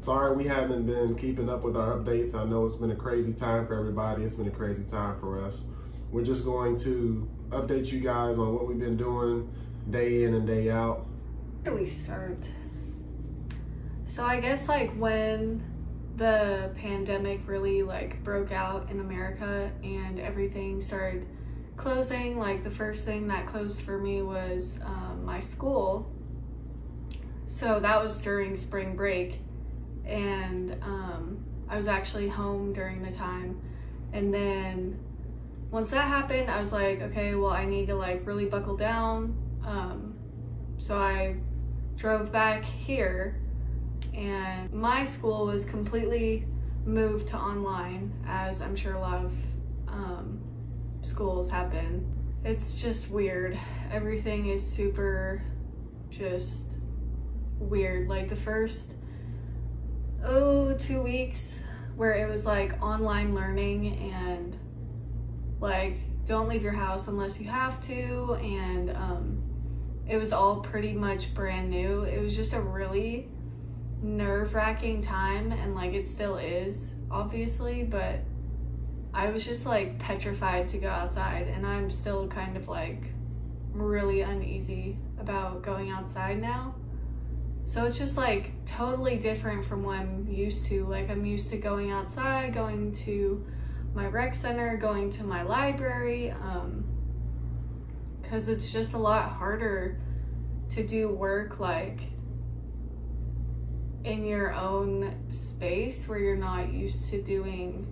Sorry we haven't been keeping up with our updates. I know it's been a crazy time for everybody. It's been a crazy time for us. We're just going to update you guys on what we've been doing day in and day out. Where do we start? So I guess like when the pandemic really like broke out in America and everything started closing, like the first thing that closed for me was um, my school. So that was during spring break and um, I was actually home during the time. And then once that happened, I was like, okay, well, I need to like really buckle down. Um, so I drove back here and my school was completely moved to online as I'm sure a lot of um, schools have been. It's just weird. Everything is super just weird. Like the first, oh, two weeks where it was like online learning and like don't leave your house unless you have to and um, it was all pretty much brand new. It was just a really nerve-wracking time and like it still is obviously but I was just like petrified to go outside and I'm still kind of like really uneasy about going outside now. So it's just like totally different from what I'm used to. Like I'm used to going outside, going to my rec center, going to my library, um, cause it's just a lot harder to do work like in your own space where you're not used to doing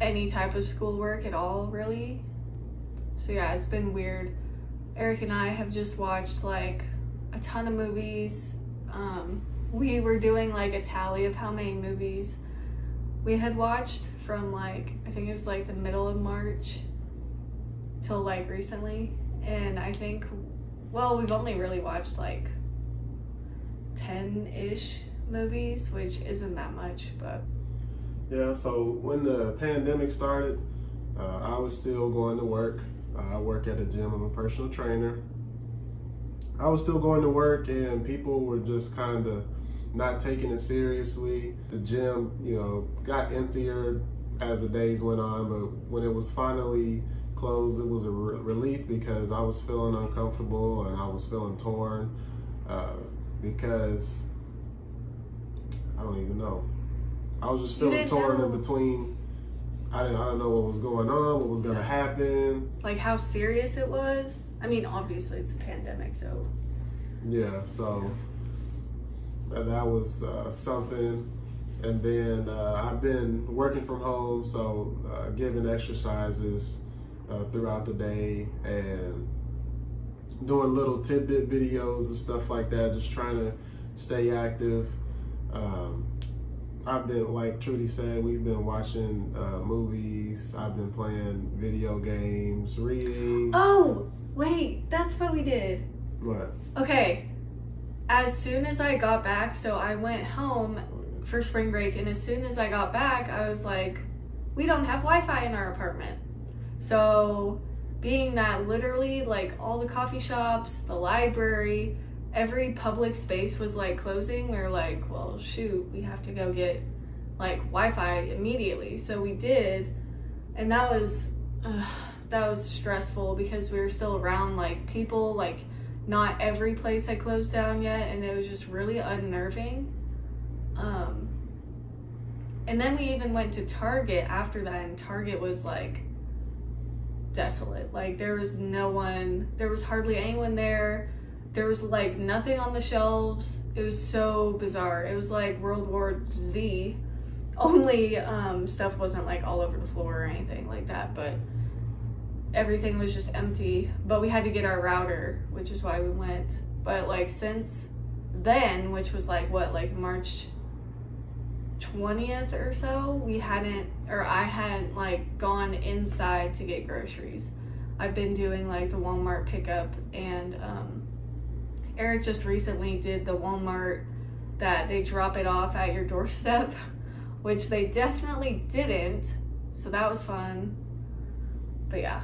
any type of schoolwork at all, really. So yeah, it's been weird. Eric and I have just watched like a ton of movies. Um, we were doing like a tally of how many movies we had watched from like, I think it was like the middle of March till like recently. And I think, well, we've only really watched like 10-ish movies, which isn't that much, but. Yeah, so when the pandemic started, uh, I was still going to work. Uh, I work at a gym, I'm a personal trainer. I was still going to work and people were just kind of not taking it seriously. The gym, you know, got emptier as the days went on, but when it was finally closed, it was a re relief because I was feeling uncomfortable and I was feeling torn. Uh, because I don't even know. I was just feeling torn know. in between. I didn't, I don't know what was going on, what was going to happen. Like how serious it was. I mean, obviously it's a pandemic, so. Yeah, so that, that was uh, something. And then uh, I've been working from home, so uh, giving exercises uh, throughout the day and doing little tidbit videos and stuff like that, just trying to stay active. Um, I've been, like Trudy said, we've been watching uh, movies. I've been playing video games, reading. Oh, wait, that's what we did. What? Okay. As soon as I got back, so I went home for spring break, and as soon as I got back, I was like, we don't have Wi Fi in our apartment. So being that literally like all the coffee shops, the library, every public space was like closing, we were like, well, shoot, we have to go get like Wi-Fi immediately. So we did, and that was uh, that was stressful because we were still around like people. Like not every place had closed down yet, and it was just really unnerving. Um, and then we even went to Target after that, and Target was like desolate. Like there was no one, there was hardly anyone there. There was like nothing on the shelves. It was so bizarre. It was like World War Z. Only um, stuff wasn't like all over the floor or anything like that, but everything was just empty. But we had to get our router, which is why we went. But like since then, which was like what, like March 20th or so, we hadn't, or I hadn't like gone inside to get groceries. I've been doing like the Walmart pickup and um, Eric just recently did the Walmart that they drop it off at your doorstep, which they definitely didn't. So that was fun. But yeah.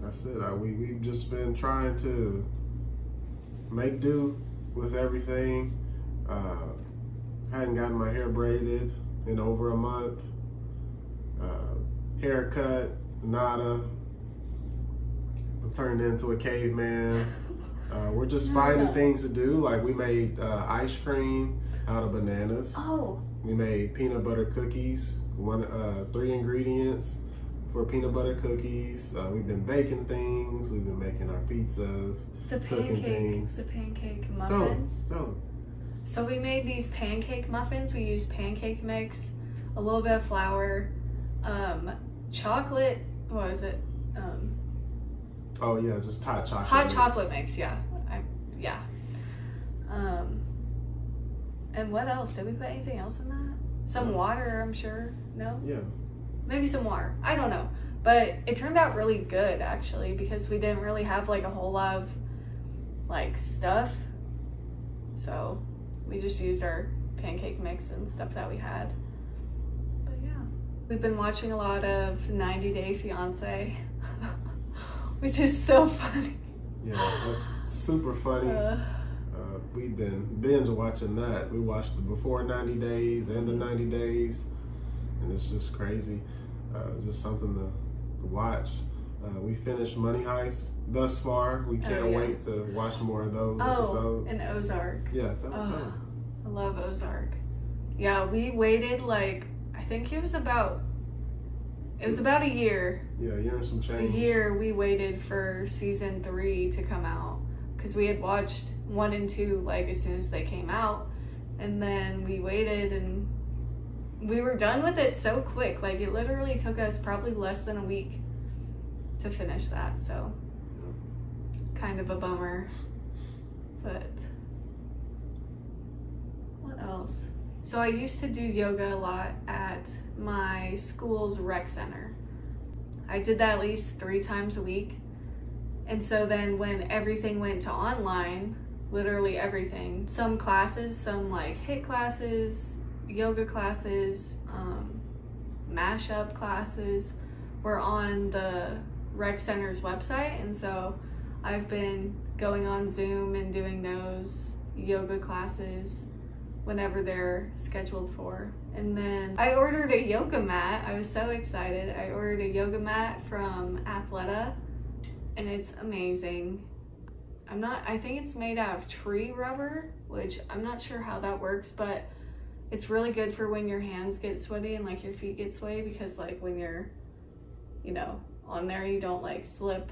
That's it. I, we, we've just been trying to make do with everything. Uh, I hadn't gotten my hair braided in over a month. Uh, haircut, nada. I'm turned into a caveman. Uh, we're just finding things to do. Like we made uh, ice cream out of bananas. Oh. We made peanut butter cookies. One, uh, three ingredients for peanut butter cookies. Uh, we've been baking things. We've been making our pizzas. The pancake, things. the pancake muffins. tell 'em. So we made these pancake muffins. We used pancake mix, a little bit of flour, um, chocolate. What was it? Um, Oh yeah, just hot chocolate. hot mix. chocolate mix. Yeah, I, yeah. Um, and what else? Did we put anything else in that? Some water, I'm sure. No, Yeah. maybe some water. I don't know. But it turned out really good actually because we didn't really have like a whole lot of like stuff. So we just used our pancake mix and stuff that we had. But yeah. We've been watching a lot of 90 Day Fiance, which is so funny. Yeah, that's super funny. Uh, Uh, we've been binge watching that. We watched the before 90 days and the 90 days, and it's just crazy. Uh, it's just something to, to watch. Uh, we finished Money Heist thus far. We can't Oh, yeah. wait to watch more of those oh, episodes. and Ozark. Yeah, tell, Oh, tell. I love Ozark. Yeah, we waited like I think it was about it was about a year. Yeah, you're in some A year we waited for season three to come out because we had watched one and two like as soon as they came out, and then we waited and we were done with it so quick. Like it literally took us probably less than a week to finish that. So kind of a bummer, but what else? So I used to do yoga a lot at my school's rec center. I did that at least three times a week. And so then when everything went to online, literally everything, some classes, some like HIIT classes, yoga classes, um, mashup classes were on the rec center's website. And so I've been going on Zoom and doing those yoga classes whenever they're scheduled for. And then I ordered a yoga mat. I was so excited. I ordered a yoga mat from Athleta and it's amazing. I'm not, I think it's made out of tree rubber, which I'm not sure how that works, but it's really good for when your hands get sweaty and like your feet get sweaty because like when you're, you know, on there, you don't like slip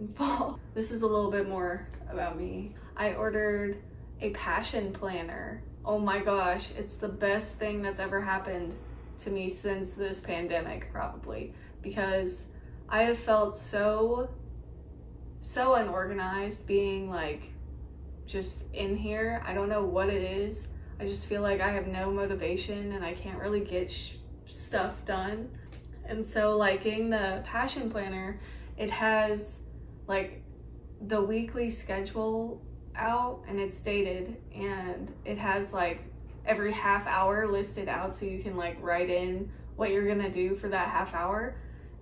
and fall. This is a little bit more about me. I ordered a passion planner. Oh my gosh, it's the best thing that's ever happened to me since this pandemic, probably, because I have felt so, so unorganized being like just in here. I don't know what it is. I just feel like I have no motivation and I can't really get stuff done. And so, like, getting the passion planner, it has like the weekly schedule out and it's dated and it has like every half hour listed out so you can like write in what you're gonna do for that half hour.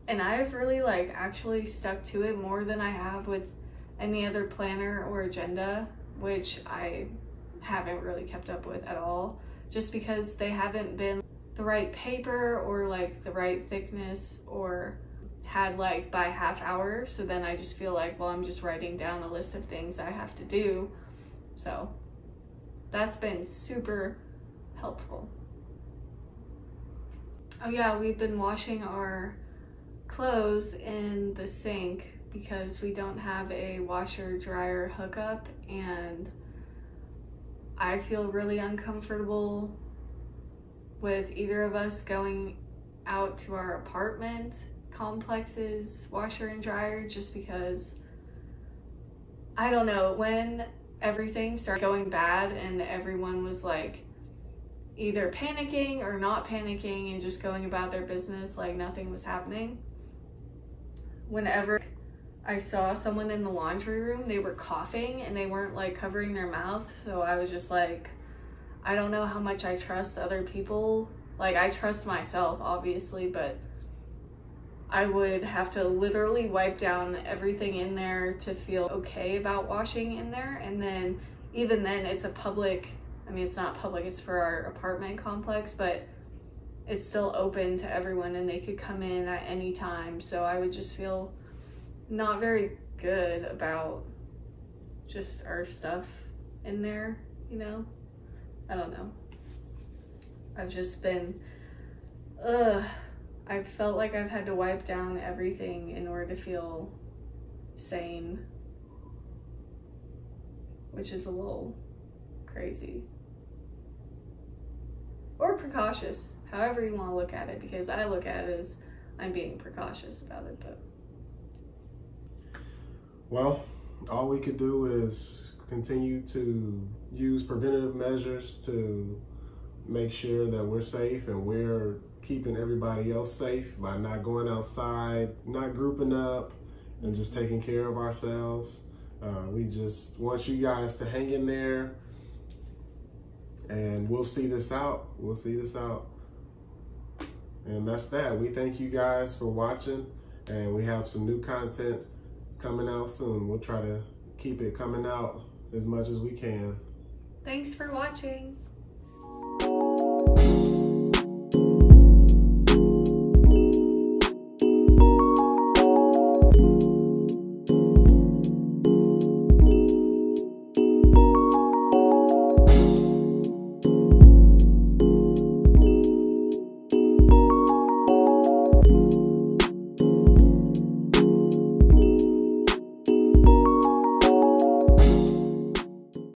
And i've really like actually stuck to it more than i have with any other planner or agenda which i haven't really kept up with at all just because they haven't been the right paper or like the right thickness or had like by half hour so then i just feel like well i'm just writing down a list of things i have to do. So that's been super helpful. Oh yeah we've been washing our clothes in the sink because we don't have a washer dryer hookup and i feel really uncomfortable with either of us going out to our apartment complexes washer and dryer just because I don't know when everything started going bad and everyone was like either panicking or not panicking and just going about their business like nothing was happening. Whenever I saw someone in the laundry room, they were coughing and they weren't like covering their mouth, so I was just like I don't know how much I trust other people. Like I trust myself obviously, but I would have to literally wipe down everything in there to feel okay about washing in there. And then, even then, it's a public I mean, it's not public, it's for our apartment complex, but it's still open to everyone and they could come in at any time. So I would just feel not very good about just our stuff in there, you know? I don't know. I've just been, ugh. I've felt like I've had to wipe down everything in order to feel sane, which is a little crazy. Or precautious, however you want to look at it, because I look at it as I'm being precautious about it, but. Well, all we could do is continue to use preventative measures to make sure that we're safe and we're keeping everybody else safe by not going outside, not grouping up, and just taking care of ourselves. Uh, we just want you guys to hang in there and we'll see this out. We'll see this out. And that's that. We thank you guys for watching and we have some new content coming out soon. We'll try to keep it coming out as much as we can. Thanks for watching.